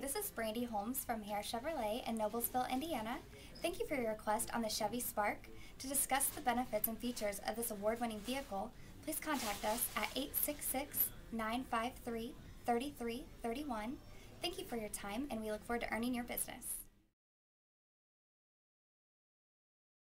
this is Brandi Holmes from Hare Chevrolet in Noblesville, Indiana. Thank you for your request on the Chevy Spark. To discuss the benefits and features of this award-winning vehicle, please contact us at 866-953-3331. Thank you for your time, and we look forward to earning your business.